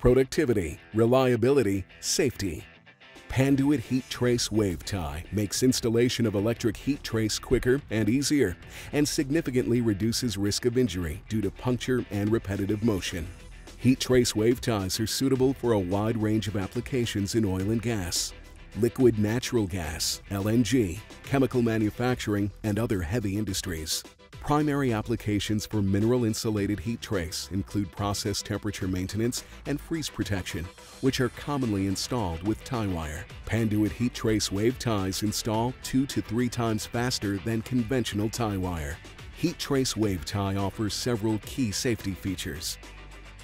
productivity, reliability, safety. Panduit Heat Trace Wave-Ty makes installation of electric heat trace quicker and easier and significantly reduces risk of injury due to puncture and repetitive motion. Heat trace wave ties are suitable for a wide range of applications in oil and gas, liquid natural gas, LNG, chemical manufacturing, and other heavy industries. Primary applications for mineral insulated heat trace include process temperature maintenance and freeze protection, which are commonly installed with tie wire. Panduit heat trace wave ties install two to three times faster than conventional tie wire. Heat trace wave tie offers several key safety features.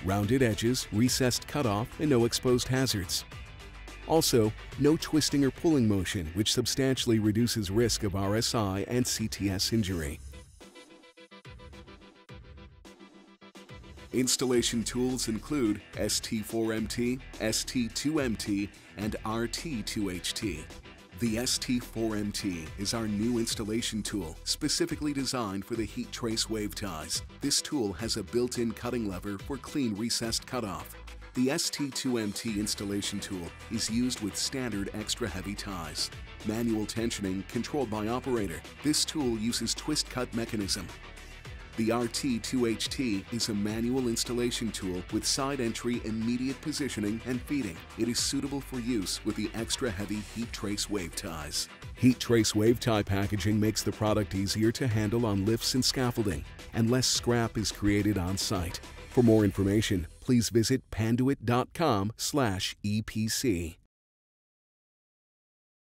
Rounded edges, recessed cutoff, and no exposed hazards. Also, no twisting or pulling motion, which substantially reduces risk of RSI and CTS injury. Installation tools include ST4MT, ST2MT, and RT2HT. The ST4MT is our new installation tool specifically designed for the heat trace wave ties. This tool has a built-in cutting lever for clean recessed cutoff. The ST2MT installation tool is used with standard extra heavy ties. Manual tensioning controlled by operator. This tool uses twist cut mechanism the RT2HT is a manual installation tool with side entry immediate positioning and feeding. It is suitable for use with the extra heavy heat trace wave ties. Heat trace wave tie packaging makes the product easier to handle on lifts and scaffolding, and less scrap is created on site. For more information, please visit panduit.com/epc.